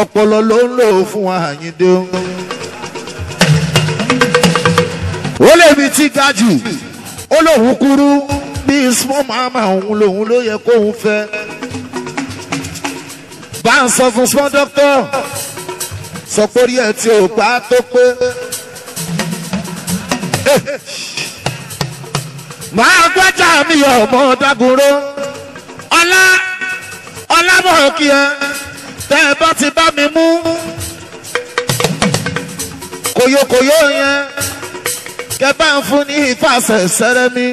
ọpọlọ ló ń lò fún àyíndé o. ó lè fi tí ga jù ó lòun kúrú bí small mama òun lòun ló yẹ kóun fẹ́. bá ń sọ fún small doctor sọ pé orí ẹ tí ò gbá tó pé. máa gbọ́jà mi ọmọ dágunró ọlá ọlámọ̀ kí ẹ tẹ́ ẹ bá ti bá mi mú kòyókòyó yẹn kẹ bá ń fún ní ìfàsẹ̀ sẹ́rẹ́ mi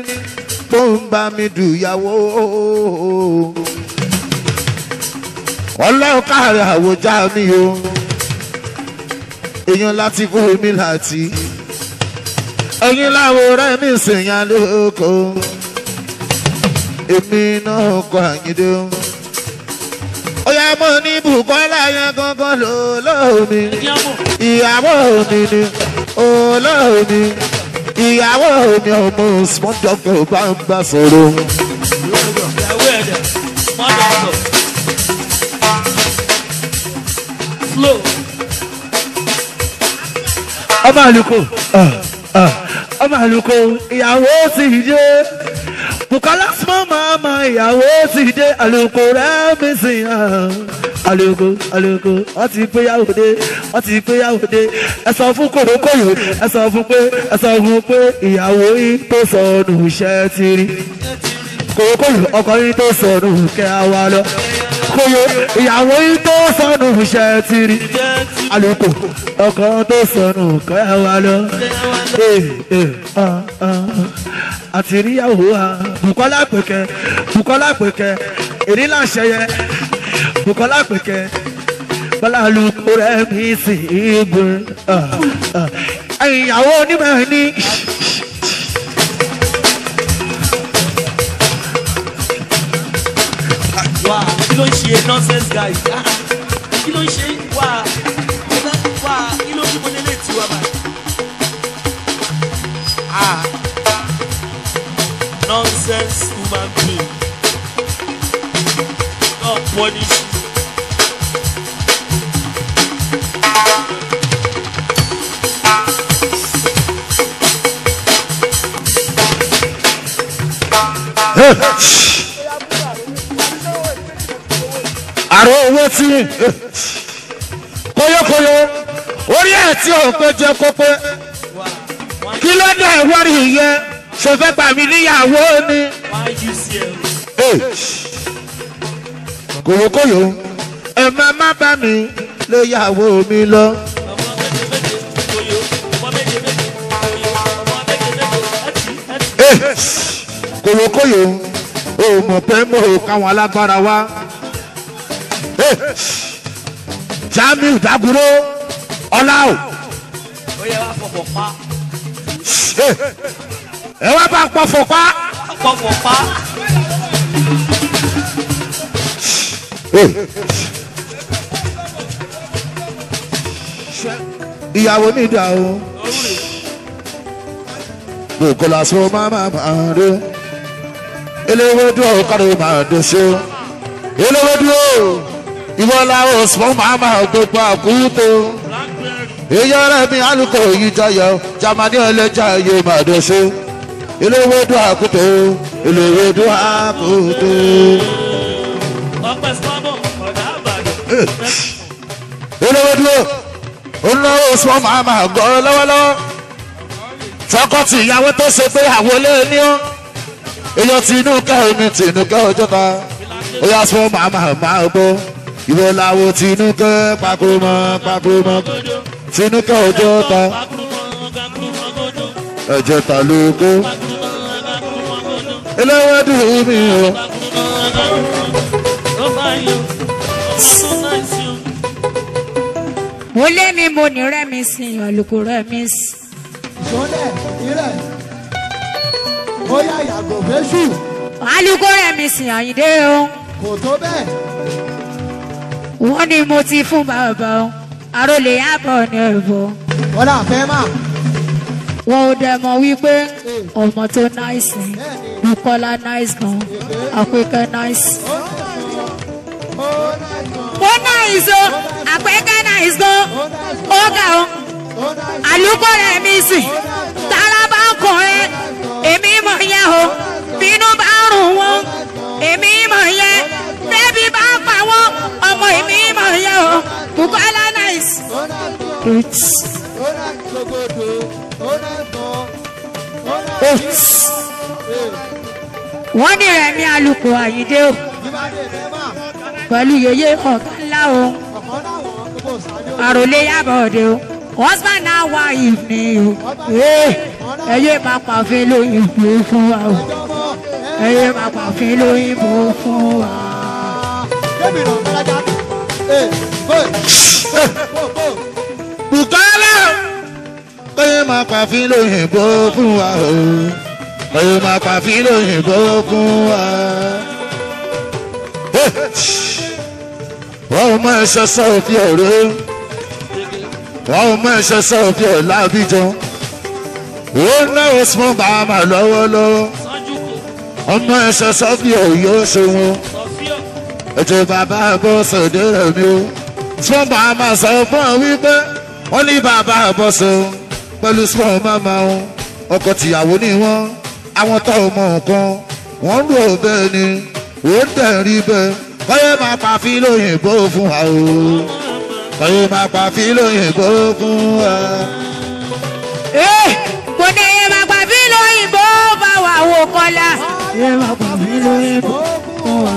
tó ń bá mi dùyàwó. Ọlọ́run káàrẹ̀ àwòjá mi o. Èèyàn láti fún mi láti. Ẹ̀yin láwòrán mi sèyàn lóko. Èmi náà kọ àyíndé mo ní bùkọ́lá yẹn gangan lò lómi ìyàwó mi ni olómi ìyàwó mi ọmọ doctor bá ń bá sọ̀rọ̀. ọmọ àlùkò. Ọmọ àlùkò ìyàwó sì dé small mama ìyàwó sì dé. Àlùkò rẹ mi sìn hàn. Àlùkò àlùkò wọ́n ti gbéyàwó dé wọ́n ti gbéyàwó dé. Ẹ sọ fún kòrókòrò ẹ sọ fún pé ẹ sọ fún pé ìyàwó yìí tó sọnù iṣẹ́ kòyò ìyàwó yìí tó sọnù iṣẹ́ ti rí. Àlùkò ọkọ tó sọnù á wá lọ. Eh, eh, ah, ah. àti ríyàwó ha bukola pẹkẹ bukola pẹkẹ èrí làṣẹ yẹ bukola pẹkẹ bọlá alùpùpù rẹ mi sì gbé ìyàwó onímọ̀ ní. Wà kí ló ń ṣe nonsense guys? Ah, kí ló ń ṣe? Wà wà kí ló ń ṣe? Mọ́lẹ́lẹ́ tiwa báyìí. Ah, nonsense human being. God punish àrò tí kóyókóyó orí ẹ̀ tí ò pé jẹ́ kó pé kí ló dé ìwọ́rì yẹn ṣe fẹ́ gbà mí níyàwó ni. kòyókòyó ẹ má má bá mi lé yàwó mi lọ. kòyókòyó o mọ̀ pé mo káwọn alágbára wá. Jamiu daguro ọlá o ó yẹ wá fọ̀fọ̀ pa ẹ wá bá pọ̀fọ̀ pa. fọ̀fọ̀ pa ìyàwó mi dà o. Bukola so mama máa dé. Eléwédú ọ̀kadà máa dé ṣe. Eléwédú o. Ìwọ làwọn sọ mama gbogbo àkútó. Èyí ọ̀rẹ́ mi alùpùpù yìí jọyọ̀. Jamani ọlẹ́jà yóò máa dé ṣe. Eléwédú àkútó. Eléwédú àkútó. ọpẹ sọmọ ọdà àbàdàn Eléwédú o. Olùnáwó sọ mama gọ́ lọ́wọ́lọ́wọ́ tọkọtì ìyàwó tó ṣe pé àwọn olé ní ọ èèyàn tinú kẹrin ní tinú kẹ ọjọ́ ta ó yà sọ màmá máa gbọ́ ìwọ làwọn tinú kẹ pàkómọ pàkómọ tinú kẹ ọjọ́ ta ẹ̀jẹ̀ ta ló kó. Eléwédú mi o. Mo lé mi mo ní rẹ́mi sí àlùkò rẹ́mi sí. ìṣọ́lẹ̀ ìrẹ̀. Ó yà yàgò fẹ́ṣù àlùkò rẹ́mi sí àyíndé o. Kò tó bẹ́ẹ̀ wọ́n ní mo ti fún bàbá o àròlé àbọ̀ ní ẹ̀bọ̀ wọ́n là fẹ́ mà. Wọn ò dẹ̀ mọ̀ wípé ọmọ tó náìsì bukola náìsì gan. Àpèkẹ́ náìsì. ó náà náìsì o. Pé kẹ́nà ìsó ó ga o. Àlùkò rẹ̀ mi sì. Tára bá ń kọ̀ ẹ́ èmi mọ̀ yẹn o. Bínú bá rùn wọ́n. Èmi mọ̀ yẹn ọmọ èmi mọ̀ yẹn o bukola nice. Wọ́n ní rẹ̀mí alùpùpù àyídé o. Pẹ̀lú yeye ọ̀gá ńlá o. Àròlé yàbọ̀dé o. Husband and wife ni o. Ee ẹyẹ máa pàfin lóyìnbó fún wa o. Ẹyẹ máa pàfin lóyìnbó fún wa gómìnà balaja ee go go go. bùkálá kọ́yé máa fún wa o. Kọ́yé máa pàfin lóyìnbó fún wa. wọ́n ò mọ ẹ̀ṣọ́ sọ́ọ̀fì ọ̀rẹ́ wọ́n ò mọ ẹ̀ṣọ́ sọ́ọ̀fì ọ̀la àbíjọ ó náwó sún bàá lọ́wọ́lọ́wọ́. Ọmọ ẹ̀ṣọ́ sọ́ọ̀fì ọ̀yọ́ ṣe wọn ètò bàbá bọ́sẹ̀ dẹ́rẹ̀ mi o small bàmà sọ fún ọ wípé wọ́n ní bàbá bọ́sẹ̀ pẹ̀lú small mama wọn ọkọ tìyàwó ni wọ́n àwọn tó mọ nǹkan wọ́n ń lò bẹ́ẹ̀ ni ó ń tẹ̀ rí bẹ́ẹ̀ kọ́yé máa pa fílòyìnbó fún wa o kọ́yé máa pa fílòyìnbó fún wa. kò ní ẹyẹ máa pàfin lóyìnbó bá wà wò kọ́lá. ẹyẹ máa pàfin lóyìnbó fún wa.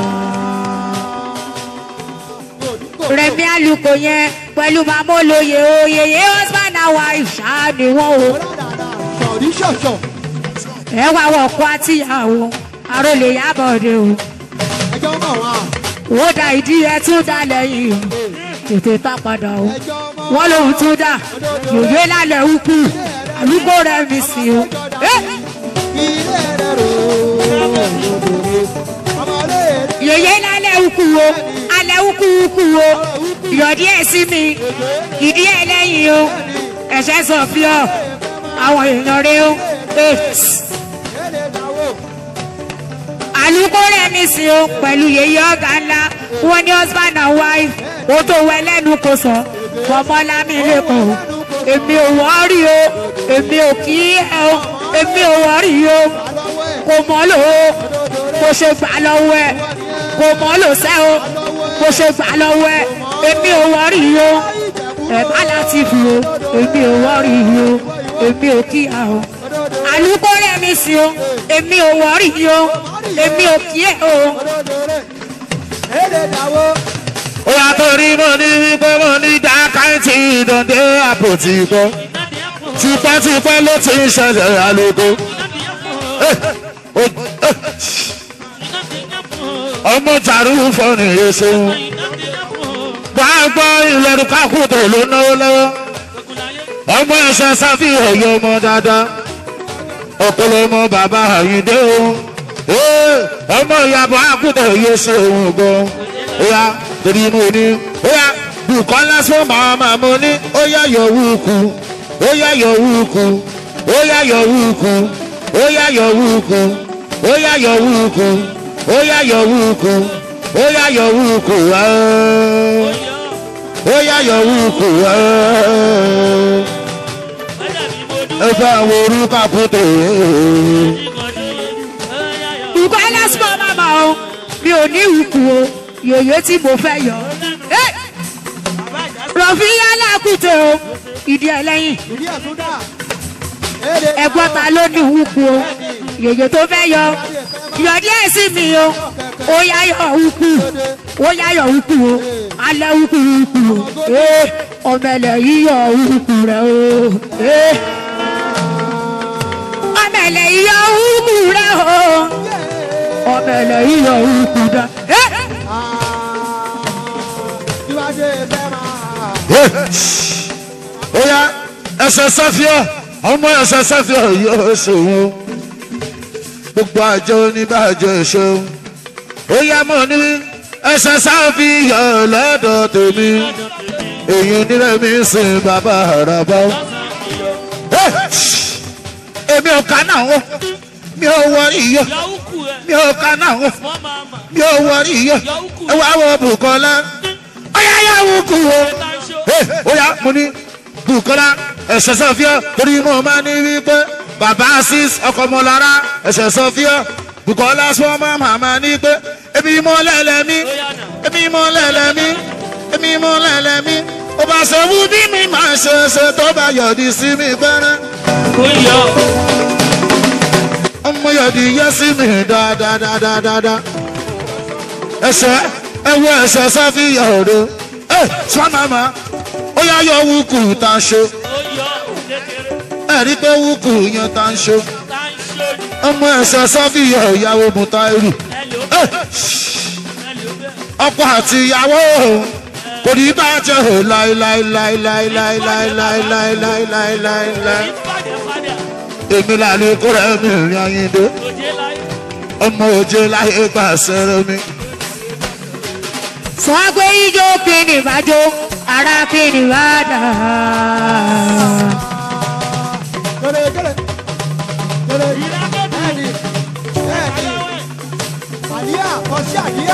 Rẹ̀mí alùkò yẹn pẹ̀lú màmá olóye oyè yé husband and wife ṣáà ni wọ́n o. Ẹ wá wọ ọkọ àtìyàwó àròlé o. Ẹjọ́ mọ̀ wá. ó da ìdí ẹ tún dá lẹ́yìn o. Tètè tá padà o. Wọ́n lòun tún dá. Yòyé lálẹ́ ukú. Àlùkò rẹ̀ mi sí o. Yòyé lálẹ́ ukú o ukú o. Yọ̀dí ẹ̀ sí mi. Ìdí ẹ̀ lẹ́yìn o. Ẹ̀ṣẹ̀ sọ fí ọ. Àwọn èèyàn rẹ o. Àlùkò rẹ̀ mi sí o. Pẹ̀lú yèyé ọ̀gá ńlá. Wọn ní husband and wife. Ó tó wẹ lẹ́nu kò sọ. Fọmọlámi lẹ́kọ̀ọ́ èmi ò wọ́ọ̀rì o. Èmi ò kí ẹ o. Èmi ò wọ́ọ̀rì o. Kò mọ́ lò ó kò ṣe gbà lọ́wọ́ ẹ. Kò mọ́ lò sẹ́ o kò ṣe gbà lọ́wọ́ ẹ. Èmi ò wọ́ọ̀rì o. Ẹ̀ bá láti fi o. Èmi ò wọ́ọ̀rì o. Èmi ò kí ẹ o. Àlùkò mi sí o. Èmi ò wọ́ọ̀rì o. Èmi ò kí ẹ o. Ó yà torí mo ní wípé mo ní dákáìtì ìdọ̀dé àpótí kọ́ tipẹ́tipẹ́ ló ti ń ṣẹlẹ̀ àlùkò ọmọ tàrí fọ́ọ̀nù èso gbàgbọ́ ìlọ́dún kákútó ọmọ ẹ̀sẹ̀ sáfihàn yọ ọmọ dáadáa. Ọpọlọ ọmọ bàbá àyíndé òun ọmọ ìyàbọ̀ àkútó yóò ṣe òun gan. Torí inú ni ọyá Bùkọ́lá fún màmá mo ní. Ó yá yọ̀wú kú. Ó yá yọ̀wú kú. Ó yá yọ̀wú kú. Ó yá yọ̀wú kú. Ó yá yọ̀wú kú ó yá yọ̀wúkú ó yá yọ̀wúkú ó yá yọ̀wúkú ó fẹ́ àwọn orúkọ fúnto. ìgbọ́ ẹlẹ́sìn máa ma o. Mi ò ní ìwùkù o. Yòyó tí mo fẹ́ yọ. rọ̀fí yálà kùtè o. Ìdí ẹ lẹ́yìn. Ẹ̀gbọ́n ta ló ní ìwùkù o? Yòyó tó fẹ́ yọ. Yọ̀dí ẹ̀ sí mi o ó yá yọ ìwùkù ó yá yọ ìwùkù o alẹ́ ìwùkù ìwùkù o Eh! ọmọlẹ̀ yíyọ ìwùkù rẹ̀ o. Eh! ọmọlẹ̀ yíyọ ìwùkù rẹ̀ o ọmọlẹ̀ yíyọ. Eh! Fẹ́ máa. ó yá ẹsẹ̀ sáfíà ọmọ ẹsẹ̀ sáfíà yóò ṣòwò gbogbo àjọ oníbàjọ èso. Ó yá mọ̀ ní ẹsẹ̀ sáfíà lọ́dọ̀ tèmi. Èyí nílẹ̀ mi sìn bàbá àràbà èmi ò ká náà wọ́n. Mi ò wọ iyọ̀. Mi ò ká náà wọ́n. Mi ò wọ iyọ̀. Ẹ wá wọ Bùkọ́lá. Ó yá yá wúkú o. ó yá mo ní bukola ẹ̀ṣẹ̀ sọ́fíà torí mo máa ní wípé bàbá sis ọkọ̀ mọ́ lára ẹ̀ṣẹ̀ sọ́fíà bukola sọ́mọ́ màmá ní pé èmi mọ́ lẹ́lẹ́mí èmi mọ́ lẹ́lẹ́mí èmi mọ́ lẹ́lẹ́mí ó bá ṣe wú bí mi máa ṣe ṣe tó bá yọ̀dí sí mi gbẹ́rẹ́. Ọmọ yọ̀dí yẹ sí mi dáadáadáadáa. Ẹ̀ṣẹ̀ ẹ̀wọ̀ ẹ̀ṣẹ̀ sọ́fíà òdo ẹ̀ sọ́mọ́mọ́ ó yá yọ wúkú tá a ṣe ẹ̀rí pé wúkú yan tá ń ṣe ọmọ ẹ̀ṣẹ̀ sọ́fíà ìyàwó bẹ́ẹ̀. ọkọ àti ìyàwó kò ní bá jẹ́ ò fàdé èmi làlẹ́ kó rẹ̀ mi rìn ayíǹde ọmọ òjé láyé gbà sẹ́rẹ̀ mi. sọ pé ijó jó ara kìíní bá kẹlẹ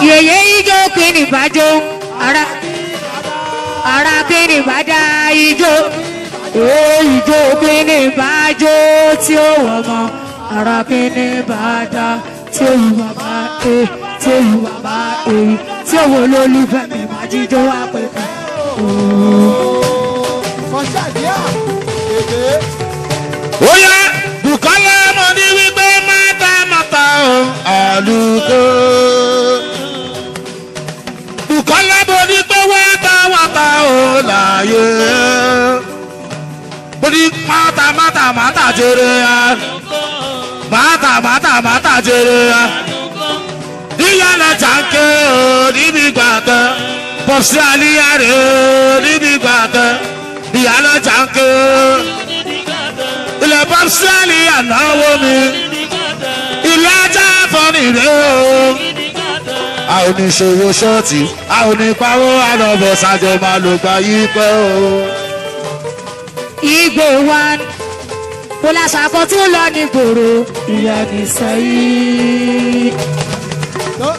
yèyé ijó kìnnì bàjọ́ ara ara kìnnì bàjá ijó. Ijó kìnnì bàjọ́ tí ó wọ̀ mọ́. Ara kìnnì bàjá tí ó wù bàbá ẹ tí ó wù bàbá ẹ tí ó wọ mi màjíjó wá pẹ̀lú. ọtí àdíyà ó yá Bùkọ́lá ọmọdé wípé mata mata o àlùkò. Bùkọ́lá bòdì pé wata wata o láàyè. bòdì mata mata mata jèrè ya mata mata mọ́tà jèrè ya. níyànjú jàǹkẹ́ o níbi gbàgbẹ́ pọ̀sí àníyàn rẹ̀ o níbi gbàgbẹ́ ìyànjú jàǹkẹ́ o ilẹ̀ bọ́sẹ̀lì ànáwó mi ilé ajá fọ́nì rẹ̀ o. a ò ní ṣòwò ṣọ́ọ̀tì a ò ní pawó àlọ́bọ̀ ṣàjọ máa lò gba yí pẹ́ o. Igbo one kò lásàkó tún lọ ní gbòòrò ìyá ní sẹ́yìn. Tó.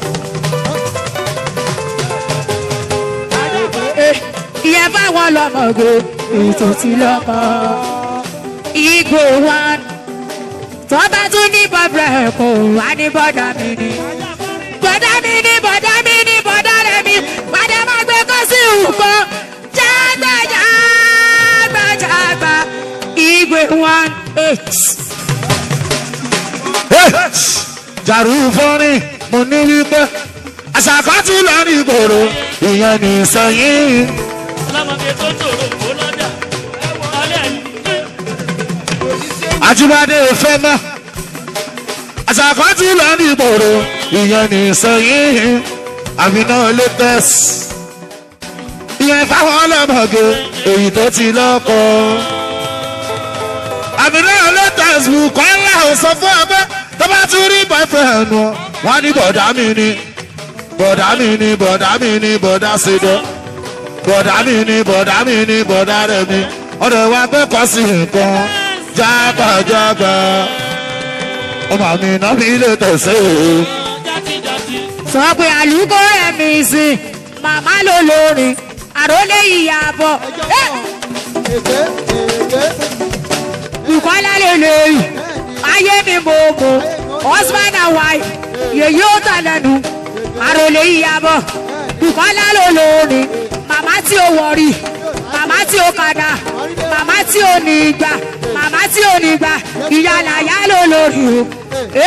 ìyẹn fáwọn lọmọge ètò tí lọmọ. Igbo one tó bá tún ní bọ́bẹ̀rẹ̀ kò wá ní bọ́dà mi ni. bọ́dà mi ni bọ́dà mi ni bọ́dà rẹ̀ mi padà máa gbé kó sí ìwúkọ́ jágbá jágbá jágbá Igbo eight. jàrú fọ́nì mo ní wípé àṣàkọ́tù lọ́rí ìgboro ìyẹn ní sẹ́yìn. ọlọ́mọdé tó tòrò kó lọ́dà àjùmọ̀dé fẹ́ mọ́ àṣàkọ́tù lọ́rí ìgboro ìyẹn ní sẹ́yìn. àmìnà latest ìyẹn fáwọn ọlọ́mọge èyí tó ti lọ́kọ. àmìnà latest bùkọ́ ńlá ò sọ fún ẹgbẹ́ tó bá tún rí boyfriend wọn wọn ní bọ̀dá mi ni. Bọ̀dá mi ni bọ̀dá mi jágbàjágbà ọmọ mi náà fi lè tẹ̀sẹ̀ sọ pé àlùkò rẹ̀ mi sìn màmá ló lórin àròlé ìyàbọ̀. Bùkọ́lá lè lóyún ayé mi mo mọ̀ husband and wife yèyí ó tà lẹ́nu àròlé ìyàbọ̀. Bùkọ́lá ló lórin màmá tí ó wọ̀rì màmá tí ó kàdà màmá tí ó ní ìgbà màmá tí ó ní ìgbà ìyàlàyà ló lórí o.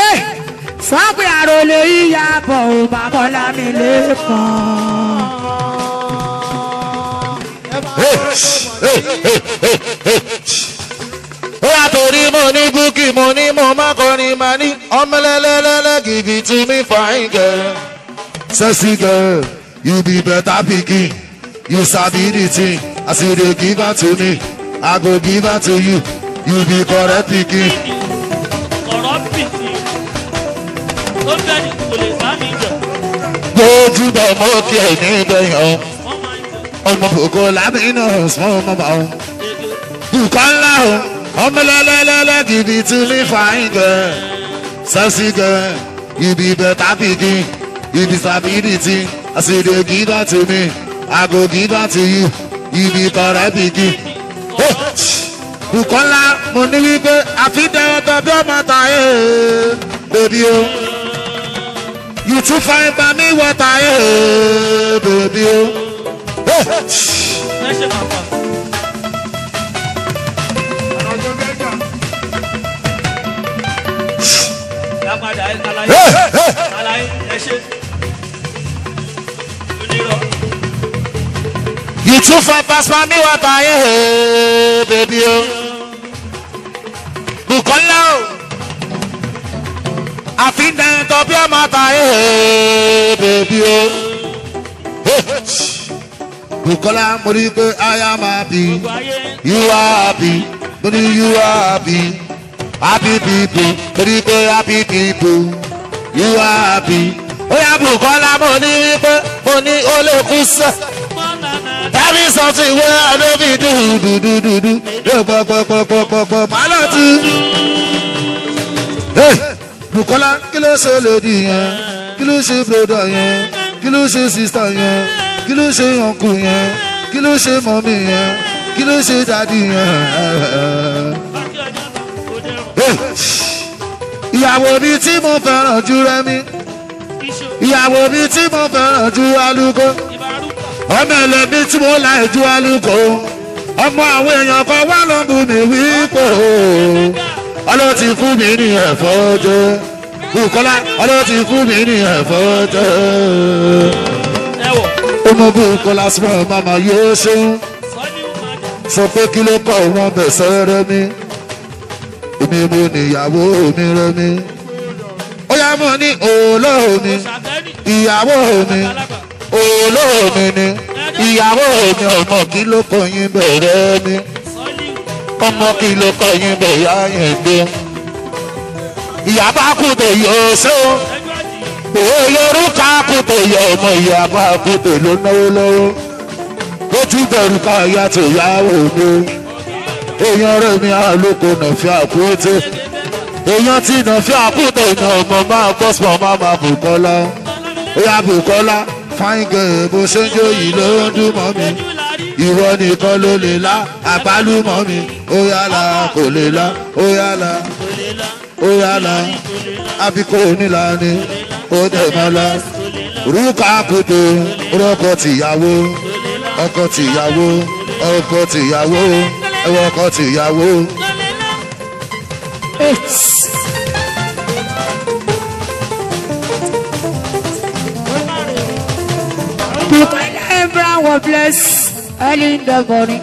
Eh, sọ pé àròlé ìyàbọ̀ ò bàbá lámì lẹ́kọ̀ọ́. ó yà torí mo ní búkì mo ní mo má kọrin mà ní ọmọlẹ́lẹ́lẹ́lẹ́ gìbì tí mi fàáyín gẹ̀. sexy girl you be better pikin you sabi the thing as you dey give am to me i go give am to you you be correct pikin. ó kò lè bá mi mọ́ kí ẹ̀ ní ń jẹ ọmọ kòkó lábínú ọ̀sán ọmọ bá èdè Bùkọ́ ńlá o, ọmọ lẹ́lẹ́lẹ́lẹ́ gidi tí mi gẹ̀. Sẹ́sì gẹ̀, you be better pikin, the thing. As you dey give am to me, I go give to you. Ibi kọ̀rẹ́ bìkì. Bùkọ́lá mo ní wípé àfidẹ́ ọ̀tọ̀ bí ọmọ tàyè bèbí o. You too fine by me I am, baby o. ẹ ṣe máa You too fine pass by me what I am, baby o. Bùkọ́lá o. Àfidẹ́ ọ̀tọ̀ bí ọmọ tàyè bèbí o. Bùkọ́lá mo rí pé I am happy. You are happy, but you are happy. Happy people, but you go happy people. You are happy. Ó yà Bùkọ́lá mo ní wípé mo ní kú sẹ́. Mọ́ nànà Tell me something wey I no be do do do do do. Yóò pọ̀ pọ̀ pọ̀ pọ̀ pọ̀ pọ̀ máa lọ tú. Hey, Bùkọ́lá kí ló ṣe lòdì yẹn? Kí ló ṣe broda yẹn? Kí ló ṣe sista yẹn? Kí ló ṣe ọ̀nkù yẹn? Kí ló ṣe mọ́mí yẹn? Kí ló ṣe dádì yẹn? Ìyàwó mi tí mo fẹ́ràn jù Rẹ́mi. iṣu Ìyàwó mi tí mo fẹ́ràn jù Alúkó. Ọmọ ẹlẹbi tí mo la ìjú alukó ọmọ àwọn èèyàn kan wá ló ń bu mi wípé ọlọ́ ti fún mi ní ẹ̀fọ́ jẹ́. Bùkọ́lá ọlọ́ ti fún mi ní ẹ̀fọ́ jẹ́. Ọmọ Bùkọ́lá small mama yóò ṣeun sọ pé kí ló kọ́ wọn bẹ̀sẹ̀ rẹ mi èmi mo níyàwó mi rẹ mi ó yá mo ní olóòmi ṣàtẹ́nì ìyàwó mi olóòmi ni ìyàwó mi ọmọ kí ló kọ yín bẹ̀rẹ̀ mi ọmọ kí ló kọ yín bẹ̀yà yẹn gbé? Ìyá bá kú ẹjọ́ àdì òwe yorùká kú tó yọ ọmọ ìyá bá kú tó ló náwó lọ́wọ́. Tún bẹ̀rù ká ìyá tó yáwó mi èèyàn rẹ̀ mi àlòkò nàfẹ́ àkúté èèyàn tí nàfẹ́ àkúté ní ọmọ máa bọ́sùpọ̀ máa máa Bùkọ́lá ó yá Bùkọ́lá fáyíngẹ̀ bó ṣe ń jó yìí ló ń dún mọ́ mi ìwọ nìkan ló lè la àgbálùmọ̀ mi ó yálà kò lè la ó yálà ó yálà. Kò lè la àbíkó onílà ni ó dẹ̀ mọ́ la. Rúkà kùtù rọ́kọ̀ tìyàwó ọkọ̀ tìyàwó ọkọ̀ tìyàwó ẹwọ́ ọkọ̀ tìyàwó. Was blessed early in the morning.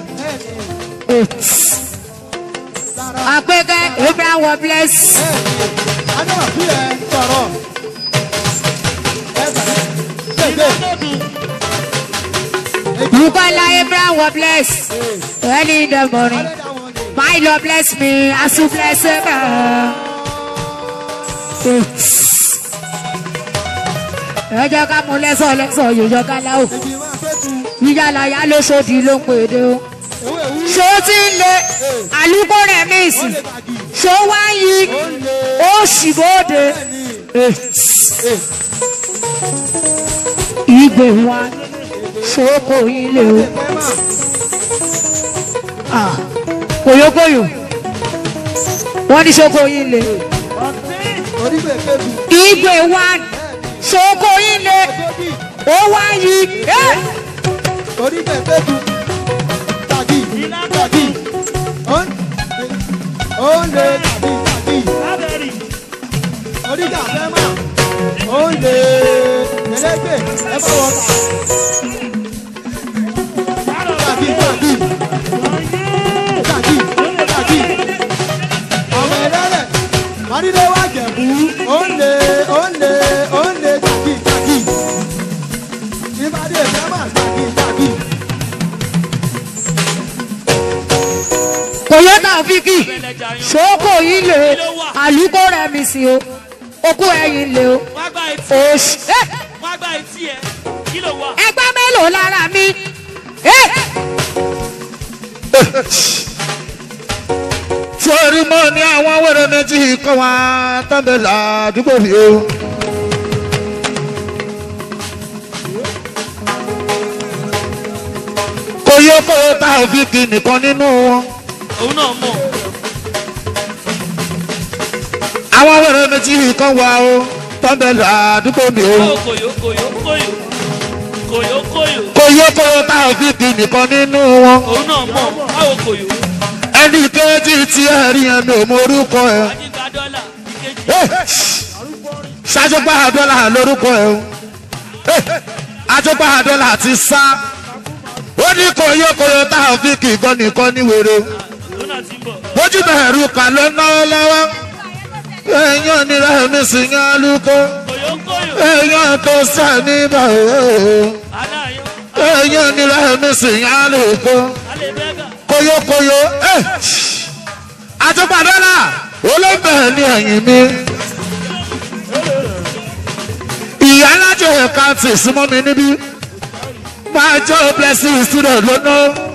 Àpẹkẹ Abraham was blessed. Bùkọ́lá Abraham was blessed early in the morning. My Lord bless me as you bless Abraham. Ẹ jẹ́ ká mú lẹ́sọ̀ lẹ́sọ̀ o. Fẹ́ tu Yíyálàyà ló ṣòdì ló ń pèdè o. ewé ewu. Ṣé ó ti ń le àlùkò rẹ̀ mí Ó sí? lè bàgì. Ṣé ó wá ń yí? Ó lè. Sì bóde. Ìgbè wa ṣòkò ilé o. Ẹ máa. Ah, Kòyókòyò. Wọ́n ní ilé. Onígbè kébu. Ìgbè wa ṣòkò ilé. Ó wá yí. Eh! Onígbè kébu. Tàgì. Tàgì. Ó lè tàgì tàgì. lábẹ́rì Onígbà fẹ́ máa. Ó lè ẹlẹ́gbẹ̀. Ẹ bá wọ kà. Tàgì tàgì. Tàgì. Kòyótà fíkì. ẹlẹ́jà yan Ṣòkò ilé. Àlùkò rẹ̀ mí sí o. Okú ẹyin lé o. Eh! kí wà ẹgbẹ́ mélòó lára mi. Eh! sórí mọ́ ní àwọn wẹ̀rẹ̀ méjì kọ́ wa tábìlì àdúgbò mi o. kò yẹ kóyókóyó tá a fi kì nìkan nínú wọn. Òun náà mọ̀ àwọn wẹ̀rẹ̀ méjì kan wà o tọ́bẹ̀lú àdúgbò mi o. báwo kòyó kòyó kòyó kòyó kòyó kóyókóyó tá a fi kì nìkan nínú wọn. òun náà mọ̀ báwo kòyó ẹnì kejì tí ẹ rí yẹn mi ò mọ orúkọ ẹ. ajígbá dọ́là ìkejì ṣájọpá àdọ́là lórúkọ ẹ o. àjọpá àdọ́là ti sá. ó ní kóyókóyó tá a fi kì gan nìkan ní wèrè. Bójú bẹ̀rù kà ló náwó lọ́wọ́. rẹ̀mí sí yán lúkọ́. kòyó kòyó èèyàn tó aláyọ̀ èèyàn ní rẹ̀mí sí yán lúkọ́. alẹ́ bẹ́gà kóyókóyó ẹ̀ olóńgbẹ̀ ní ẹ̀yìn mi. ìyá alájọ ẹ̀ka ti súnmọ́ mi níbí máa jẹ́ blessing student lónà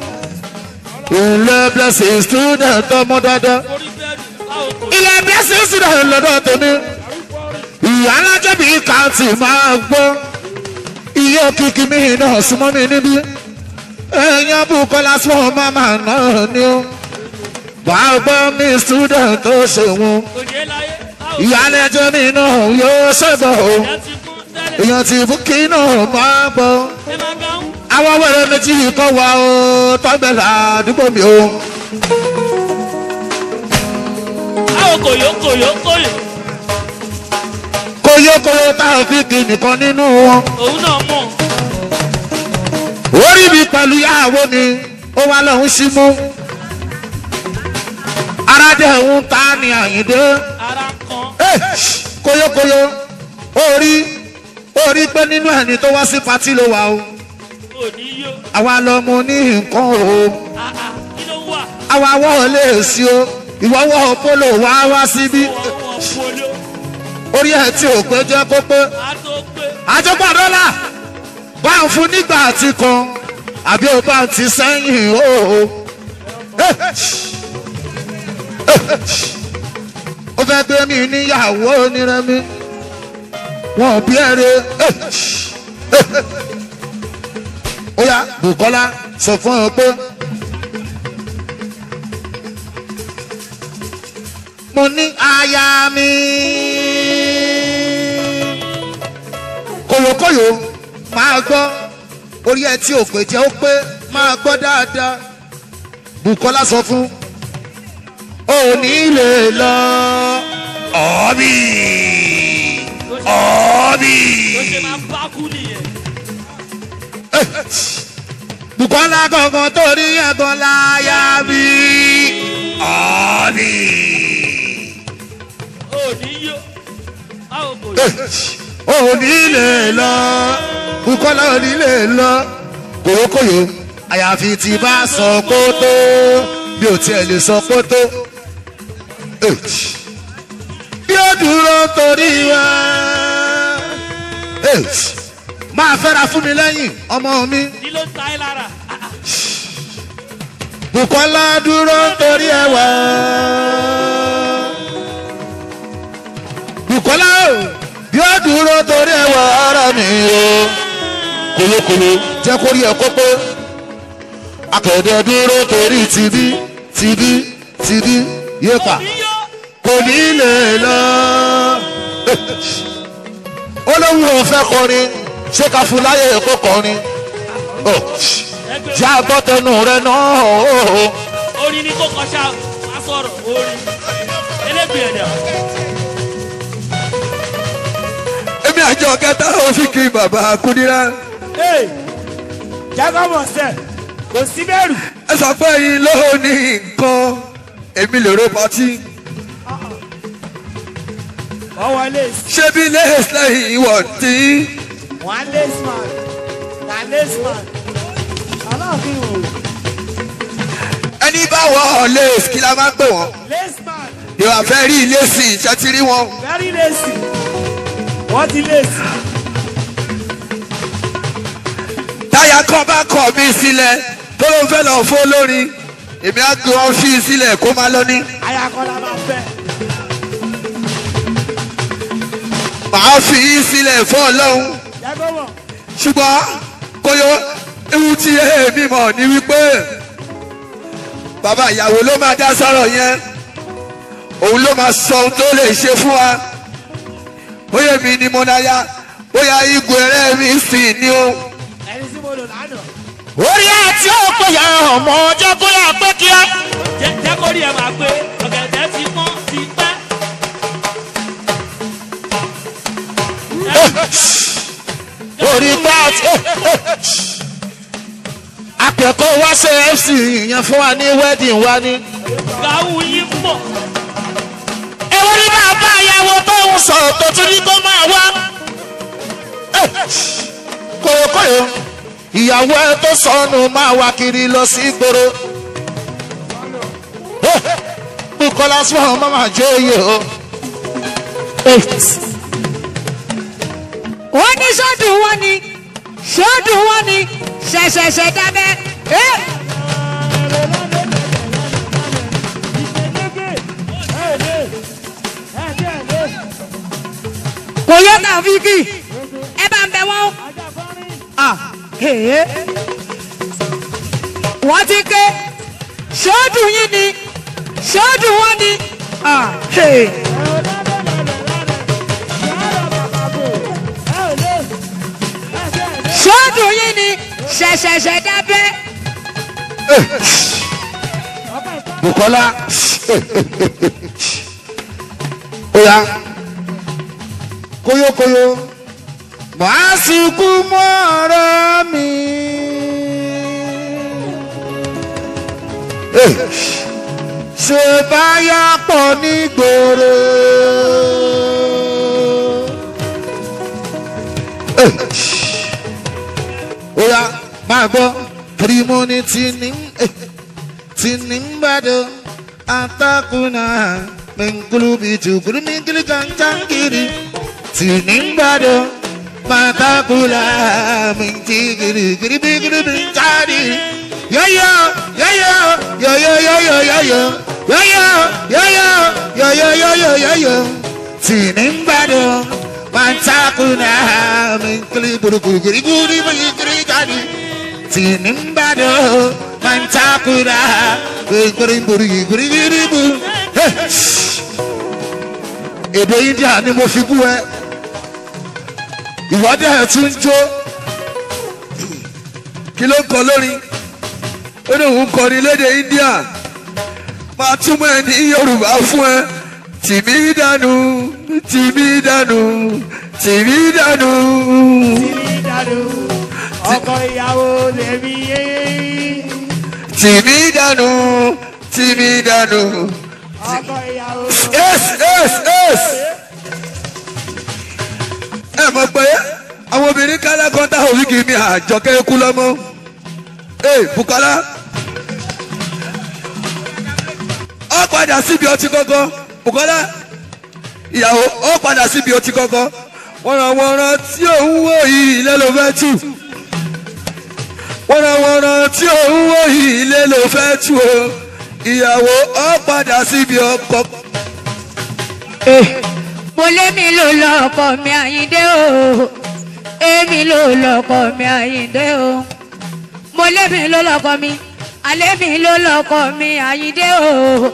ilé blessing student ọmọ kòyó ilé blessing student lọ́dọ̀ tèmi. Ìyá alájọ bí káàtì máa gbọ́. Iye òkìkí mi náà súnmọ́ mi níbí. Ẹ̀yàn bukola small mama náà ni ó. Wàá gbọ́ mi student tó ṣe wọn. Ìyálẹ́jọ́ mi náà yóò ṣẹ̀bọ̀ o ìyá ti èèyàn náà máa gbọ́ àwọn wẹ̀rẹ̀ méjì kan wà ó tọ́gbẹ̀lá àdúgbò mi o. Báwo kòyó kòyó kòyó. Kóyókóyó tá a fi kì nìkan nínú wọn. Òun náà mọ̀. Orí mi pẹ̀lú yàwó mi ó wá lọ́hún sí mú. Aládé ń ta ni àyíndé ara kan. Eh, kóyókóyó orí orí pé nínú ẹni tó wá sí patí ló wà o àwa lọmọ ní nǹkan o àwa wọlé sí o ìwọ wọ polo wá wá síbí orí ẹ tí ò pé jẹ́ kó pé pé àjọpàdọ́là bá ń fún nígbà tí kan àbí o bá ti sẹ́yìn o. ó fẹ́ gbé mi níyàwó onírẹ́mi wọn ò bí ẹ̀rẹ́. Ó yá bukola sọ fún ọ pé. mo ní aya mi. Kòyòkòyò máa gbọ́. Orí ẹ tí ò pè jẹ́ ó pé máa gbọ́ dáadáa. Bukola sọ fún òní lè lọ. Ọ̀ọ́bì! Ọ̀ọ́bì! Ó ṣe máa bá kú nìyẹn bukola gangan torí ẹ̀gbọ́n láyà mi ọ̀ọ́bì òní yó báwo kòyó òní lè lọ bukola òní lè lọ. Kòyókòyò àyàfi tí bá sọ kó tó bí ò tiẹ̀ lè sọ kó tó. Bí ó dúró torí wa máa fẹ́ra fún mi lẹ́yìn. Ọmọ mi. Ní ló ń ta ẹ́ lára? Bukola dúró torí ẹ wá bukola o bí ó dúró torí ẹ wá ara mi o. Kòlókòló jẹ́ kó rí ẹ kó pé. Akẹ̀dẹ̀ dúró torí tibí tibí tibí yó. Kò ní lè lọ. olówó ò fẹ́ kọrin ṣé ká fún láyé kó kọrin. Oh, jẹ́ agbọ́tẹnu rẹ náà. oh. orin ní kò kọ́ṣá wá sọ̀rọ̀ orin elégbèé ẹ̀dá èmi àjọ kẹta òfin kí bàbá kúndírá Hey, jágọ́mọ̀ sẹ̀ kò sí bẹ̀rù ẹ sọ pé yín ló ní nǹkan èmi lè ro wọlé ṣé bí lẹ́yìn lẹ́yìn wọ̀ tí one lace man. Lace man. Aláàfin o ẹni bá wọ lace kí la máa ń pè wọ́n? Lace man. Ìwà fẹ́ rí lace ṣe ti rí wọn? Very lacy wọ́n ti lacy táyà kan bá kọ̀ mí sílẹ̀ tó ló ń fẹ́ lọ fún olórin. Èmi á gbé wọn fi sílẹ̀ kó máa lọ ní. Ayakọ́lá máa fẹ́. Màá fi í sílẹ̀ fún ọlọ́run ṣùgbọ́n kóyó ewu tí èmi mọ̀ ní wípé bàbá ìyàwó ló máa dá sọ̀rọ̀ yẹn òun ló máa sọ ohun tó lè ṣe fún wa bóyá mi ni mo náà yá bóyá igun ẹrẹ́ mi sì ní o. orí àti òpè yà ọmọ ọjọ́ bóyá pé kíá. jẹ́ kó rí ẹ máa gbé ọ̀gẹ̀dẹ̀ ti pọ́n ti pẹ́. Orí pàtì akẹ́kọ̀ọ́ wá ṣe fc yẹn fún wa ní wedding wa ní. gàù yín pọ̀. èwo ni bàbá ìyàwó tó ń sọ tó tún ní kó máa wá. kòyòkòyò ìyàwó ẹ tó sọnù máa wá kiri lọ sí ìgboro. bukola sọ mama jẹ oyè o. ó ní sọ́dún wọn ni sọ́dún wọn ni ṣẹ̀ṣẹ̀ṣẹ̀ dábẹ́. Kò yẹ ká fíkì ẹ bá ń bẹ wọn. Wọ́n ti ké sọ́dún yín ni sọ́dún wọn ni. ṣóòdù yín ni ṣẹ̀ṣẹ̀ṣẹ̀ dábẹ́. Bùkọ́lá oya kóyókóyó màá sunkún mi. ṣe báyà pọ̀ nígboro. Hey. Eh, oya máa gbọ́. Kìrìmọ́nì tí ní tí ní bàdó àtàkùnà mẹ́ńkúlùbí tùkúrú mẹ́ńkúlù kàńtàkìrì tí ní bàdó màtàkùnà mẹ́ńtìkìrì kìrìbìkìrì mẹ́ńtàdì yọ̀yọ̀ yọ̀yọ̀ yọ̀yọ̀ yọ̀yọ̀ yọ̀yọ̀. Yọ̀yọ̀ yọ̀yọ̀ yọ̀yọ̀ yọ̀yọ̀ yọ̀yọ̀ tí ní bàdó màtàkùnà mẹ́ńkúlù kìrìbìkìrì mẹ́ńtàdì tinimbado mantakura gbẹgbẹrẹgbẹrẹgbẹrẹgbẹrẹgbẹ. èdè india ni mo fi bú ẹ. Ìwọ́dẹ̀ ẹ̀ tún jó. Kí ló ń kọ lórí? Ó ní òun kọrin lédè india. Máa túmọ̀ ẹ ní yorùbá fún ẹ tìmí dànù tìmí dànù tìmí dànù. tìmí dànù ọkọ ìyàwó lèmi yé. tìmí dànù tìmí dànù. ọkọ ìyàwó. yes yes yes. ẹ mọ̀ pé àwọn obìnrin kálá kan tá òwìkì mi àjọkẹ́ kú lọ́mọ. ee bukola. ọ padà síbi ọtí kọ́kọ́ bukola ìyàwó ọ padà síbi ọtí kọ́kọ́ wọ́nrọ̀wọ́nrọ̀ tí òun wò yìí ilé fẹ́ tù. Wọ́nrọ̀wọ́nrọ̀ tí òun wò yìí ilé fẹ́ tù o. Ìyàwó ọ padà síbi ọkọ. mo lémi ló lọkọ mi àyíndé o. Èmi ló lọkọ mi àyíndé o. Mo lémi ló lọkọ mi àlémi ló lọkọ mi àyíndé o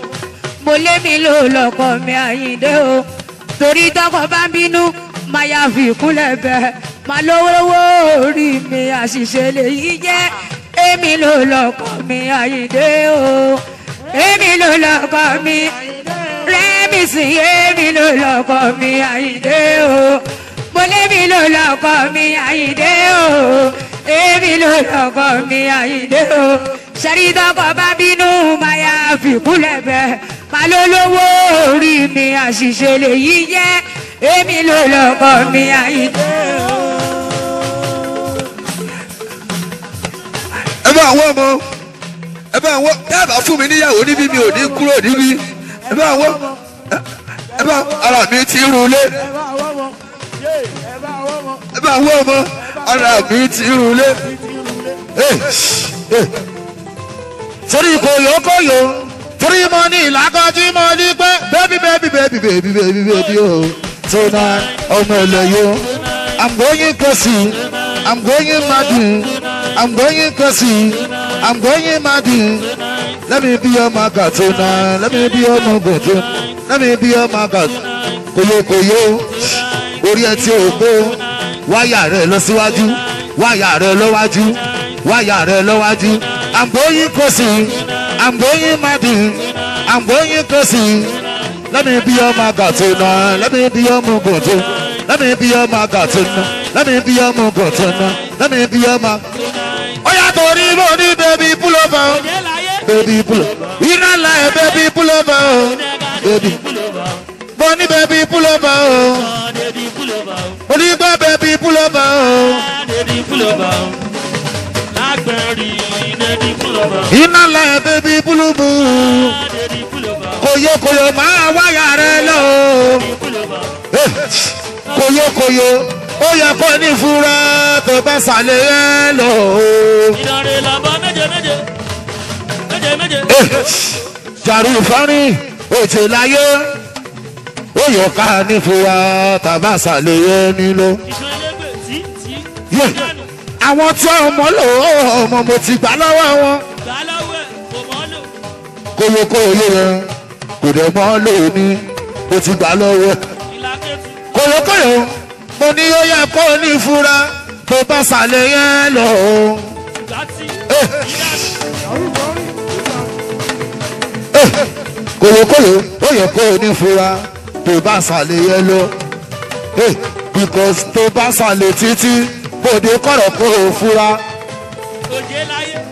mo lémi ló lọkọ mi àyíndé o. Torí tọkọ bá ń bínú máa ya fi ìkúnlẹ̀ bẹ̀. Máa lówó orí mi àṣìṣe lèyí jẹ́. Èmi ló lọkọ mi àyíndé o. Èmi ló lọkọ mi. Rẹ́mi sí èmi ló lọkọ mi àyíndé o. Mo lémi ló lọkọ mi àyíndé o. Èmi ló lọkọ mi àyíndé o. Ṣàrídọ́kọ bá bínú máa ya fi ìkúnlẹ̀ bẹ̀ máa lówó orí mi àṣìṣe lèyí jẹ́. Èmi ló lọkọ mi àyíndé o. ẹ bá àwọn ọmọ. Ẹ bá àwọn dábàá fún mi níyàwó níbí mi ò ní kúrò níbí. Ẹ bá àwọn ẹ bá ara mi ti rú lé. Ẹ bá àwọn ọmọ. Ara mi ti rú lé. torí kòyókòyó torí mo ní ìlàkọ̀tí mo ní pé bébí bébí bébí bébí bébí bébí o tonight ọmọ ẹlẹ́yọ i'm going crazy i'm going mad I'm going crazy. I'm going mad. Let me be your maga tonight. Let me be your maga. Let me be your maga. Koyokoyo. Orí ẹ tí o gbó. Wáyà rẹ̀ lọ síwájú. Wáyà rẹ̀ lọ́wájú. Wáyà rẹ̀ lọ́wájú. I'm going crazy. I'm going in my dream. I'm going in crazy. Let me be your magatin. Let me be your mugotin. Let me be your magatin. Let me be your mugotin. Let me be your mag. Oh yeah, Tori, Tori, baby, pull over. Baby, pull over. We not like baby, pull over. Baby, Bonnie, baby, pull over. Bonnie, baby, pull over. Baby, pull over iná lẹ bébí búlúbù kòyókòyó máa wáyà rẹ lọ eh, kòyókòyó ó yẹ kó ní fúra tó bá sàlẹ̀ rẹ lọ. ìdàrẹ́ làbá méje méje méje méje. Eh, jàrú ìfárí òtí láyé ó yọ ká ní fúra tàbá sàlẹ̀ rẹ nílò. ìṣòro ẹgbẹ́ tí tí. Àwọn tí ọmọ lò ọmọ mo ti gbà lọ́wọ́ wọn. Gbà lọ́wọ́ ẹ̀ kò dẹ̀ mọ́ ní mo ti gbà lọ́wọ́. Ìlàkẹ́tù. kóyókóyó mo ní ó yẹ kó ní fura tó bá sàlẹ̀ yẹn lọ. Eh. Kóyókóyó ó yẹ kó ní fura tó bá sàlẹ̀ yẹn lọ. Eh, because tó bá sàlẹ̀ títí bòde kọ̀rọ̀ kó o fura.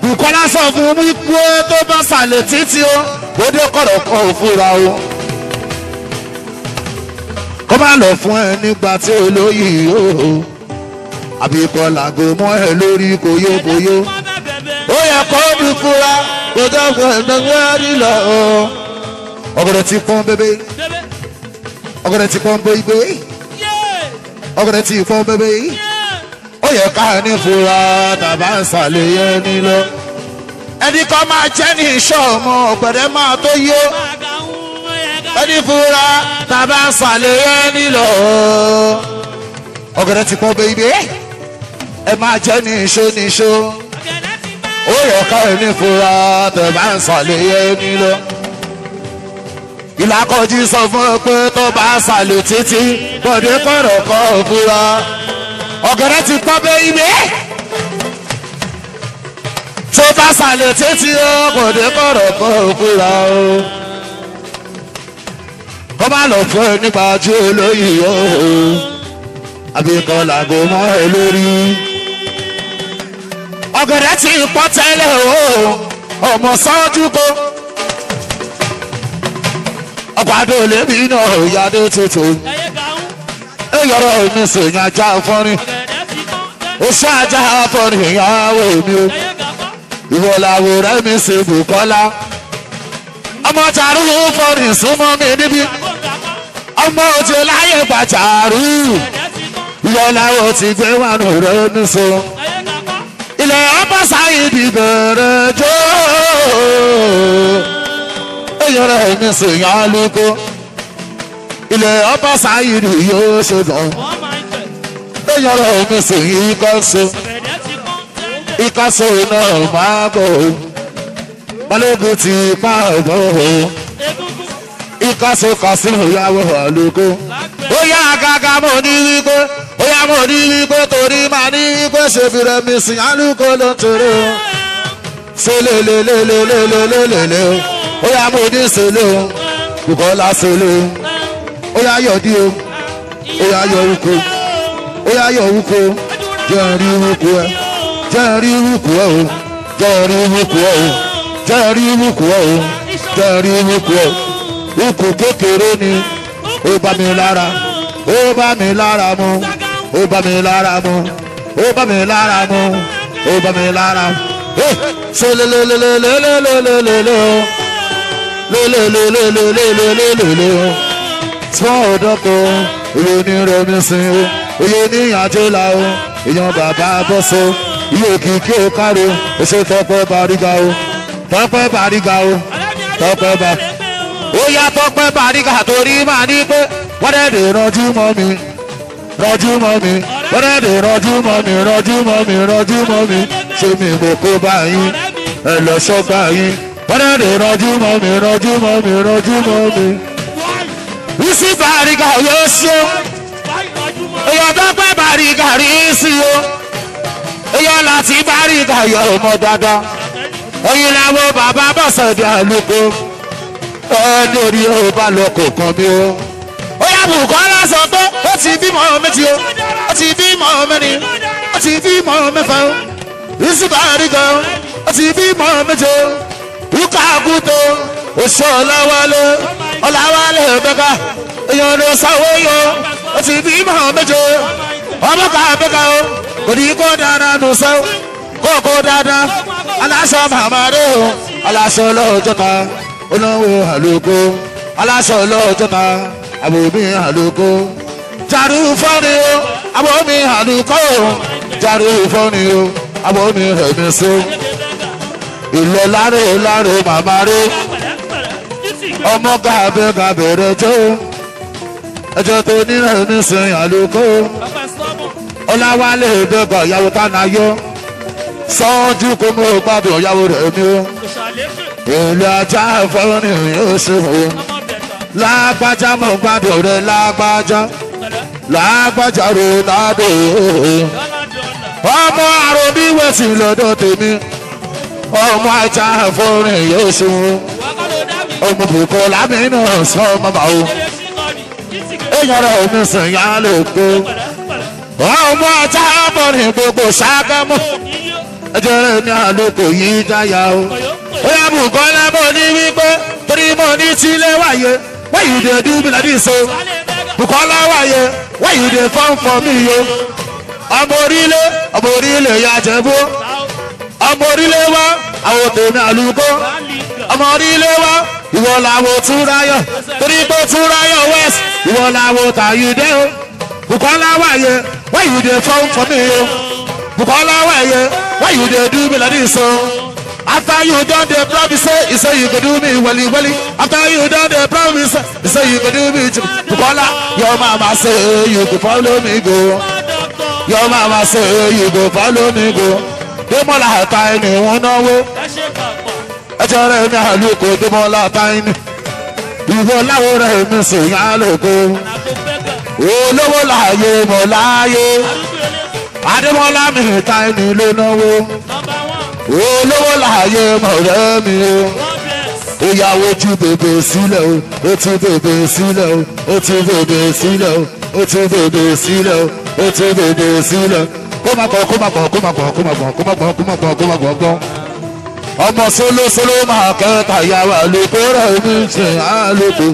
Bùkọ́lá sọ fún mi pé tó bá sàlẹ̀ títí o, bòde kọ̀rọ̀ kó o fura o. Kọ́ máa lọ fún ẹ nígbà tí olóyè o. Àbí kọ́ làgò mọ́ ẹ lórí kòyókòyó. Má. Ó yẹ kó bí fura, kò dọ́gbọ̀n ẹ̀dọ́gbọ̀n rí lọ. Ọ̀gọ̀dẹ̀ ti pọ́n bébé, ọ̀gọ̀dẹ̀ ti pọ́n bébé, Yé. ọ̀gọ̀dẹ̀ ti pọ́n bébé. Ó yẹ ká ní fura tàbá ń sàlẹ̀ yẹn ní lọ. ẹni kan máa jẹ́ ní iṣẹ́ ọmọ ọ̀gbẹ̀dẹ̀ máa tó yó. Ẹni fura tàbá ń sàlẹ̀ yẹn ní lọ. ọ̀gẹ̀dẹ̀ ti pọ̀ bẹ́ẹ̀ ẹ máa jẹ́ ní iṣẹ́ ní bá. ó yẹ ká ní fura tàbá ń sàlẹ̀ yẹn ní lọ. ìlàkọ̀jì sọ fún ẹ pé tó bá sàlẹ̀ títí bọ̀dé kọ̀rọ̀ kọ́ fura. Ọ̀gẹ̀dẹ̀ ti pọ̀ bẹ́ẹ̀ tó bá sàlẹ̀ títí ó bọ̀dé kọ̀rọ̀ kọ́ fura o. kọ́ bá lọ fún ẹ nípa tí olóyè o. àbíkọ́ làgò mọ́ ẹ lórí. ọ̀gẹ̀dẹ̀ ti pọ̀ tẹ́lẹ̀ o ọmọ sọ́jú kó. ọ̀pàdé lèmi náà ìyáde tuntun yọrọ mi sì yànjá fọ́nrín. Ó ṣáájá fọ́nrín ìyàwó mi o. Ìwọ làwòrán mi sì Bùkọ́lá ọmọ tàrú fọ́nrín súnmọ́ mi níbí. Ọmọ òjò láyé pàjáàrú ìwọ ti gbé wànú rẹ̀ mi so. Ilẹ̀ ọmọ sáyidì bẹ̀rẹ̀ jó. Èèyàn rẹ̀ mi sì yàn ilẹ̀ ọba sáyidì yóò ṣe ń tẹ̀. eyọrọ mi sèyàn kọ́ so. Ọ̀gẹ̀dẹ̀ ti kán tẹ́lẹ̀. ìkàsọ̀ náà máa bọ̀ balógun ti pa ọ̀bọ̀ Egungun. ìkàsọ̀ kàsínú ìyàwó àlùkò ó yá àgàgà mọ̀ ní wípé ó yá mọ̀ ní wípé torí máa ní wípé ṣèbìrẹ̀ mi sìn àlùkò ló ń o ṣẹlẹ̀lẹ̀lẹ̀lẹ̀lẹ̀lẹ̀lẹ̀ o ó yá mọ̀ ní ṣẹlẹ̀ o Bùkọ́lá ṣẹlẹ̀ o ó yá yọ̀dí o ó yá yọ orúkọ ó yá yọ orúkọ jẹ́ rí orúkọ ẹ jẹ́ rí orúkọ ẹ o jẹ́ rí orúkọ ẹ o jẹ́ rí orúkọ ẹ o jẹ́ rí orúkọ ẹ o ikú kékeré ni ó bá mi lára ó bá mi lára mu ó bá mi lára mu ó bá mi lára mu ó bá mi lára ṣe lelelelelelelelele sọ ọdọkọ iye ní rẹmi sin o iye ní àjọlá o èèyàn bàbá bọ́sọ iye kìkì ó kárí o èso tọpẹ bàríga o tọpẹ bàríga o tọpẹ bà. ó yá tọpẹ bàríga torí màá ní pé wọ́n dẹ̀ lè rọjú mọ́ mi rọjú mọ́ mi wọ́n dẹ̀ lè rọjú mọ́ mi rọjú mọ́ mi rọjú mọ́ mi ṣé mi kò kó báyìí ẹ lọ sọ báyìí wọ́n dẹ̀ lè rọjú mọ́ mi rọjú mọ́ mi rọjú mọ́ mi bísí bàríkà yóò ṣe èèyàn tó pẹ́ bàríkà rí sí o. Èèyàn láti bàríkà yọ ọmọ dáadáa ẹ̀yin làwọn bàbá bọ̀sẹ̀ di àlùkò ẹni orí ó bá lọ kò kàn mí o. ó yà bùkọ́lá sọ pé ó ti bímọ méjì o. Ó ti bímọ mẹ́rin. Ó ti bímọ mẹ́fà o. Bísí bàríkà ó ti bímọ méjì o. Wúkà kúto oṣù ọ̀làwálé ọ̀làwálé bẹ́ka èèyàn ló sáwó yọ ó ti bímọ méjì o. Ọmọ ká bẹ́ka o. Kò ní kó dáadáa nù sẹ́wọ́ kó kó dáadáa. Aláṣọ màmá rẹ o. Aláṣọ lọ́jọ́ ta. Olówó àlùkò. Aláṣọ lọ́jọ́ ta. Àbòmí àlùkò. Jàrú fọ́ni o. Àbòmí àlùkò o. Jàrú fọ́ni o. Àbòmí rẹ̀mí so ìlọ láre láre màmá rẹ ọmọ gàbẹ gàbẹ rẹ tó. Ẹjọ tó nílẹ̀ nísìnyí àlùkò. Ọláwálé bẹgà ìyàwó tánayọ sọ́ọ́jú kó mú gbádùn ìyàwó rẹ̀ mi o. Èlò ajá fọ́nì yóò ṣe o lágbájá mọ̀ gbádùn rẹ̀ lágbájá. Lágbájá rò ládò ọmọ àròbí wẹ̀sì lọ́dọ̀ tèmi. Ọmọ ajá fọ́nì yóò ṣe o ọmọ bùkọ́ lámìnà sọ ọmọ bàwọ èèyàn rẹ̀ omi sìn yá lè kó ọmọ ajá fọ́nì gbogbo ṣàgámù ẹjọ́rẹ́ ní àlòkò yìí jáyà o. ó yà bù kọ́ lábọ̀ ní wípé torí mo ní tílé wáyé why you dey do me like this o. Bukola wáyé why you dey come for me o. ọmọ orílẹ̀ ọmọ orílẹ̀ ya jẹ̀bú. ọmọ orílẹ̀ wa àwọn tèmi àlùkò. ọmọ orílẹ̀ wa ìwọ làwọn túráyọ̀ torí pé túráyọ̀ west ìwọ làwọn tàyídé o. Bukola wáyé why you dey come for me o. Bukola wáyé why you dey do me like this o. After you don dey promise you say you go do me weli weli. After you don dey promise you say you go do me. Bukola your mama say you go follow me go. Your mama say you go follow me go. Demola ta ẹni wọn náwó. Ẹjọ́ rẹ̀ ní àlùkò ta ẹni. Ìwọ láwo rẹ̀ mi sìn yá lóko. Olówó láàyè mọ̀ láàyè. Adémọ́lá mi ẹni ló náwó olówó láàyè mọ̀rẹ́ mi o ó yàwó ju bèbè sílẹ̀ o ó tún bèbè sílẹ̀ o ó tún bèbè sílẹ̀ o ó tún bèbè sílẹ̀ o ó tún bèbè sílẹ̀ kó má gbọ́ kó má gbọ́ kó má gbọ́ kó má gbọ́ kó má gbọ́ kó má gbọ́ kó má gbọ́ ọmọ sólósóló máa kẹta ìyàwó àlùkò rẹ̀ mi ṣe àlùkò.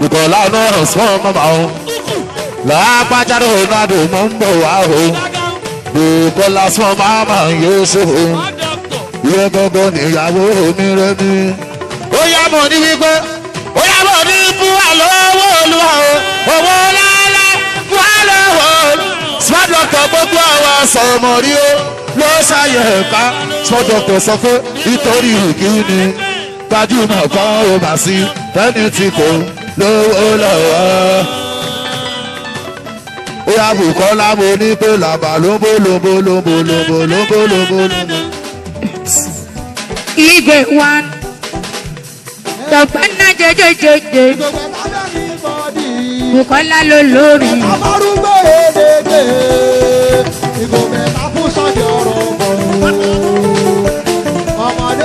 Bùkọ́lá náà sọ ọmọ màá o lápájáde Ronaldo mọ̀ ń bọ̀ wá o. Bùkọ́lá sọ máma yóò ṣòro ilé gbogbo níyàwó mi rẹ mi. ó yá mọ̀ ní wípé ó yá mọ̀ ní bú àlọ́wọ́ olúwa o. Owó lálá bú àlọ́wọ́ smart doctor gbogbo àwọn sọ̀mọ̀ rí o ló ṣàyẹ̀ ká smart doctor sọ pé nítorí ìkíni gbajúmọ̀ kan ò mà sí tẹ́ni tí kò lówó lọ́wọ́ ó yà Bùkọ́lá mo ní pé làbà lóbó lóbó lóbó lóbó lóbó lóbó lóbó. Igwe one. Tọ̀pẹ́ náà jẹjẹjẹjẹ. Ẹ̀ka. Bùkọ́lá ló lórí. Àmọ́rúgbó èdèdè. Ìgòkè